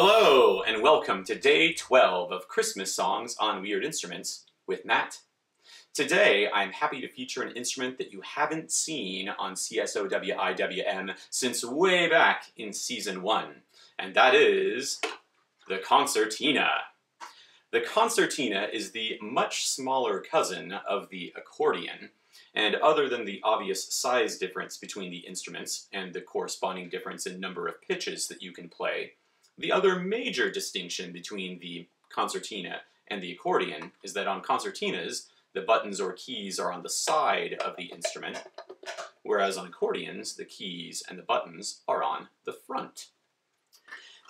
Hello, and welcome to day 12 of Christmas Songs on Weird Instruments with Matt. Today, I'm happy to feature an instrument that you haven't seen on CSOWIWM since way back in Season 1, and that is the concertina. The concertina is the much smaller cousin of the accordion, and other than the obvious size difference between the instruments and the corresponding difference in number of pitches that you can play, the other major distinction between the concertina and the accordion is that on concertinas, the buttons or keys are on the side of the instrument, whereas on accordions, the keys and the buttons are on the front.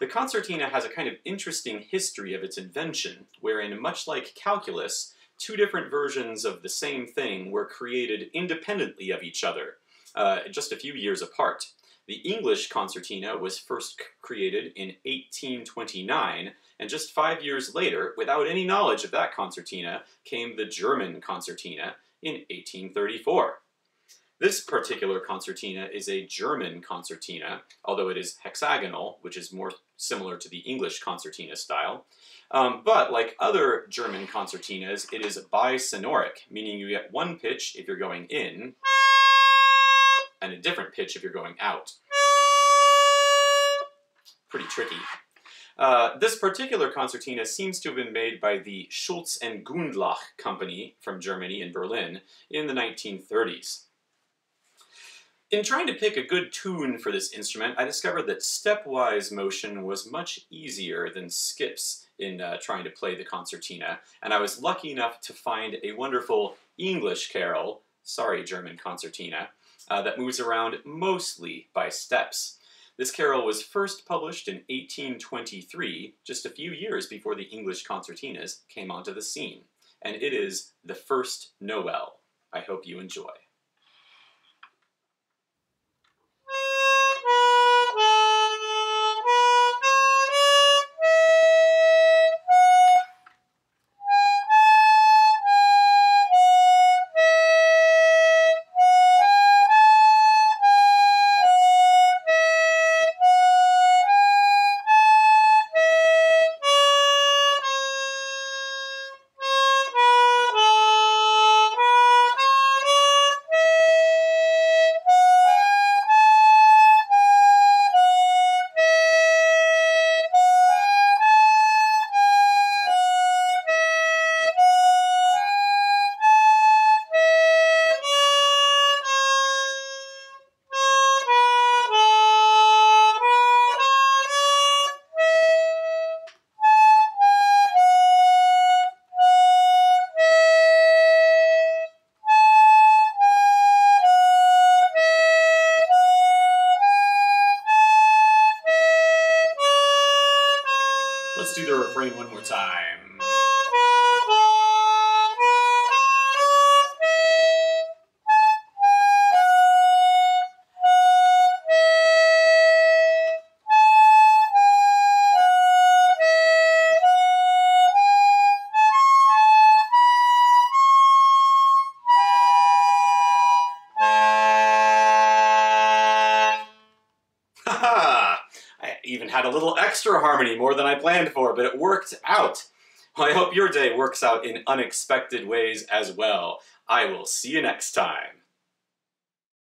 The concertina has a kind of interesting history of its invention, wherein, much like calculus, two different versions of the same thing were created independently of each other, uh, just a few years apart. The English concertina was first created in 1829, and just five years later, without any knowledge of that concertina, came the German concertina in 1834. This particular concertina is a German concertina, although it is hexagonal, which is more similar to the English concertina style. Um, but like other German concertinas, it is bisonoric, meaning you get one pitch if you're going in, and a different pitch if you're going out. Pretty tricky. Uh, this particular concertina seems to have been made by the Schultze and Gundlach company from Germany in Berlin in the 1930s. In trying to pick a good tune for this instrument, I discovered that stepwise motion was much easier than skips in uh, trying to play the concertina, and I was lucky enough to find a wonderful English carol, sorry German concertina, uh, that moves around mostly by steps. This carol was first published in 1823, just a few years before the English concertinas came onto the scene, and it is the first Noel. I hope you enjoy. Let's do the refrain one more time. Even had a little extra harmony, more than I planned for, but it worked out. I hope your day works out in unexpected ways as well. I will see you next time.